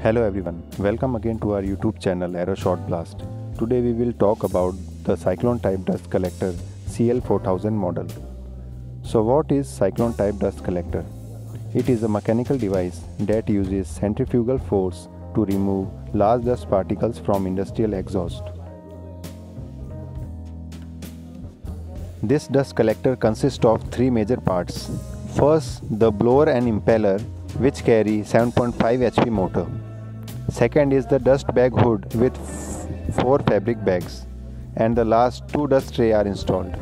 Hello everyone, welcome again to our YouTube channel Airo Blast. Today we will talk about the cyclone type dust collector CL4000 model. So what is cyclone type dust collector? It is a mechanical device that uses centrifugal force to remove large dust particles from industrial exhaust. This dust collector consists of three major parts. First, the blower and impeller which carry 7.5 HP motor. Second is the dust bag hood with four fabric bags and the last two dust tray are installed.